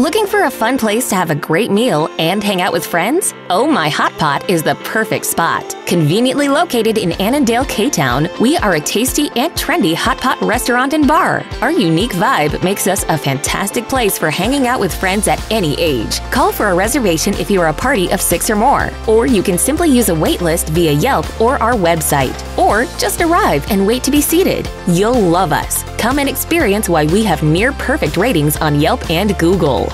Looking for a fun place to have a great meal and hang out with friends? Oh My Hot Pot is the perfect spot. Conveniently located in Annandale, K-Town, we are a tasty and trendy hot pot restaurant and bar. Our unique vibe makes us a fantastic place for hanging out with friends at any age. Call for a reservation if you are a party of six or more, or you can simply use a waitlist via Yelp or our website, or just arrive and wait to be seated. You'll love us. Come and experience why we have near perfect ratings on Yelp and Google.